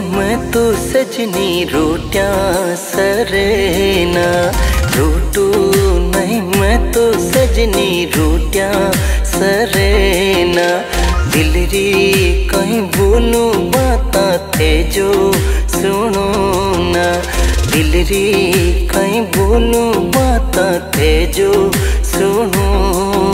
मैं तो सजनी रोटियाँ सरेना रोटू नहीं, मैं तो सजनी रोटियाँ सरेना दिल री कहीं बोलू बाता थे जो सुनो ना। दिल री कहीं बोलू बाता थे जो सुनो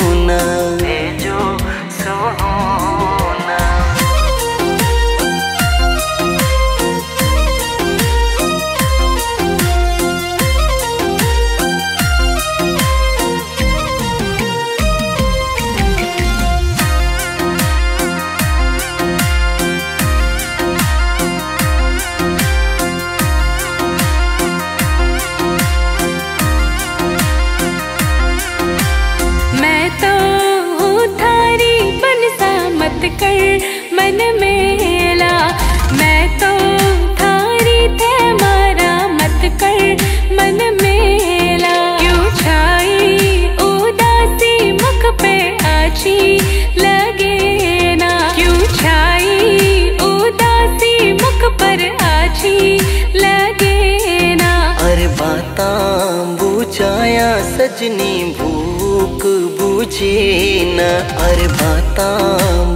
थारी बनसा मत कर मन मैं। बुझाया सजनी भूख बुझे न, अरे बाता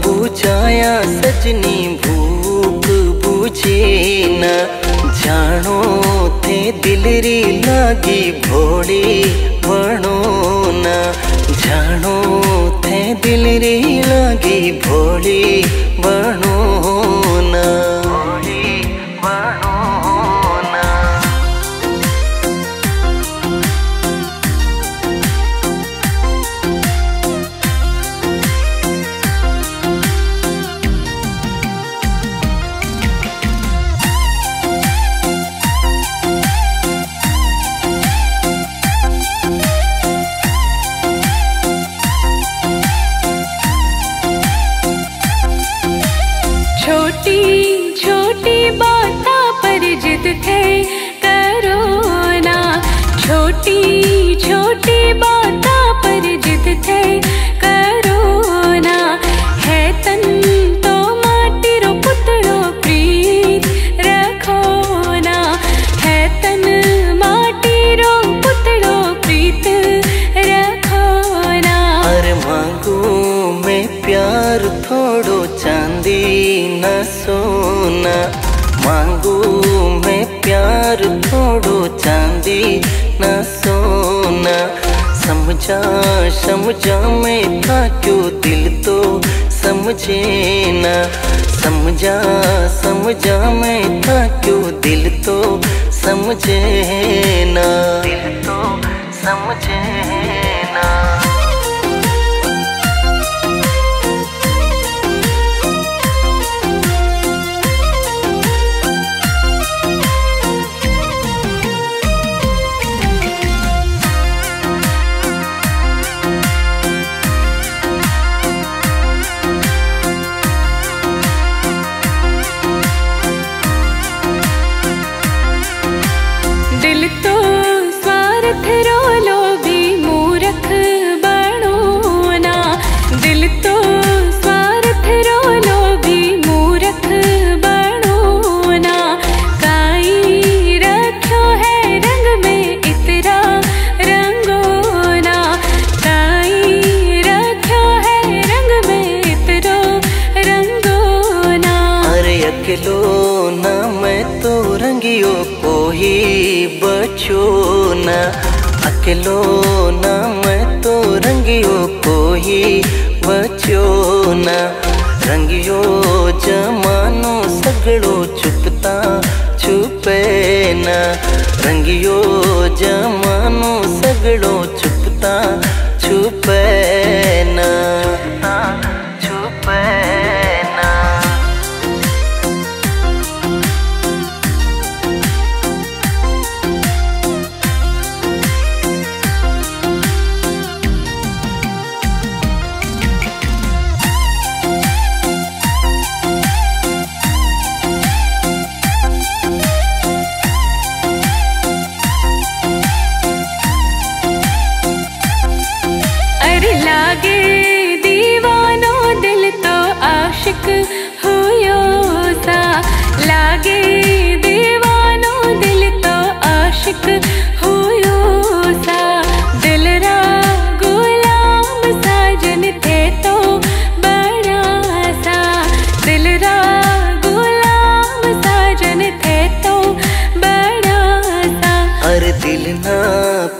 बुझाया सजनी भूख बुझे न। जानो थे दिल री लागी भोड़ी बनो न, जानो थे दिल री लागी भोड़ी बनो न। चांदी न सोना, मांगू मैं प्यार थोड़ो चांदी न सोना। समझा समझा मैं था क्यों दिल तो समझे ना। समझा समझा मैं था क्यों दिल तो समझे ना। दिल तो समझे बचो ना अकेलो ना मैं तो रंगियो को ही बचो ना रंगियो जमानो सगड़ो छुपता छुपे ना। रंगियो जमानो सगड़ो छुपता छुपे ना। लागे दीवानो दिल तो आशिक हुयो सा। दिल रा गुलाम साजन थे तो बड़ा सा। दिल रा गुलाम साजन थे तो बड़ा सा। अरे दिल ना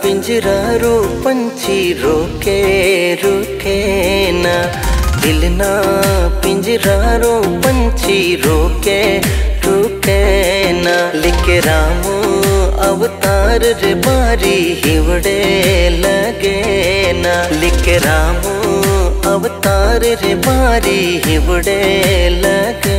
पिंजरा रो, पंछी रोके, रुके ना। दिल ना पिंजरा रो, पंछी रोके ना लिखे राम, अवतार रे बारी हिवड़े लगे ना। लिखे राम, अवतार रे बारी हिवड़े लगे